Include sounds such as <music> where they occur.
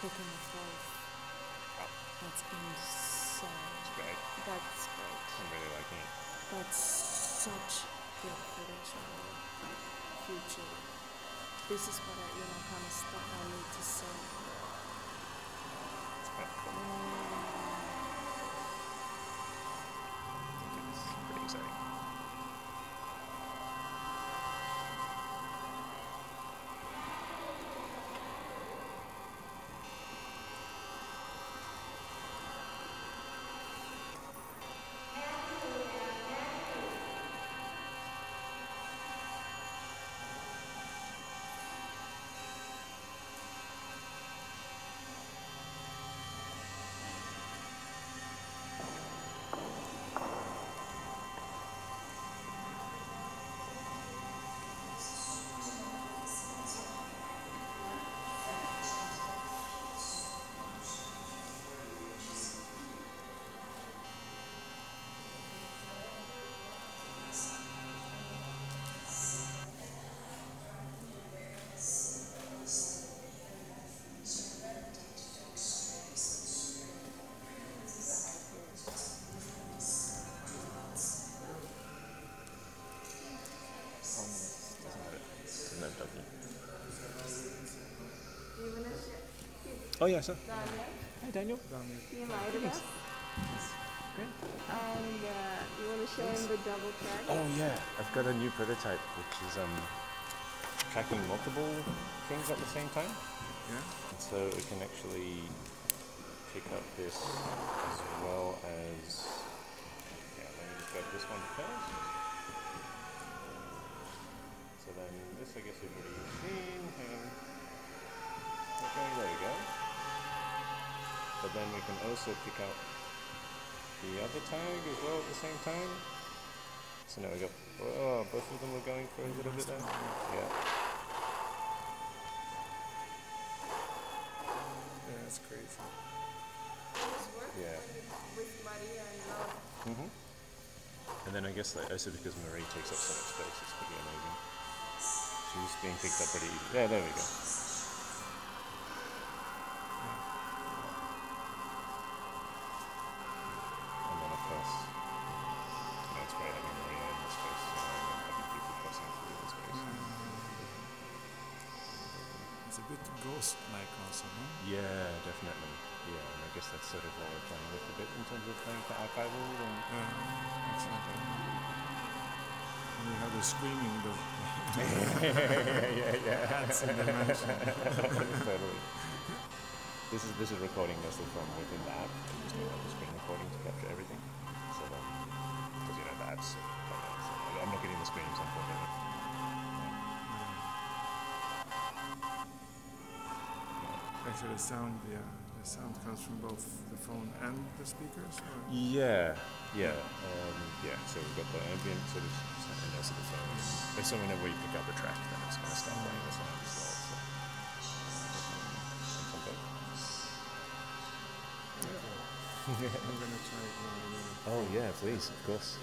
so it's picking the. That's insane. Great. That's great. I'm really liking it. That's such good footage of future. This is what I, you know, kind of stuff I need to say. It's quite cool. Mm, I think it's pretty exciting. Oh yeah, sir. Hi Daniel. He invited us, Great. and uh, you want to show him the double track? Oh yeah, I've got a new prototype which is um tracking multiple things at the same time. Yeah. And so it can actually pick up this as well as yeah, let me just grab this one first. I guess you've already seen. Hang on. Okay, there we go. But then we can also pick up the other tag as well at the same time. So now we got oh, both of them are going for a little bit there. Yeah. Yeah, that's crazy. This work Yeah. with Maria and Love. Mhm. then I guess like also because Marie takes up so much space, it's pretty amazing. She's being picked up pretty easy. Yeah, there we go. And then of course, it's great having Maria in this space, and having people crossing through this space. It's a bit ghost-like also, no? Yeah, definitely. Yeah, and I guess that's sort of what we're playing with a bit in terms of playing for archival and Yeah, You have the screaming, the yeah, yeah, <laughs> cats in dimension. totally. This is this is recording mostly from within the app. I'm just doing the screen recording to capture everything. So then, because you know the app's so I'm not getting the screams unfortunately. Actually, the sound, yeah, the sound comes from both the phone and the speakers. Or? Yeah, yeah, um, yeah. So we've got the ambient sort of sound and also the phone. And so whenever you pick up a track, then it's going to start playing the sound as well. So. Something. I'm gonna try it now. in a minute. Oh yeah, please, of course.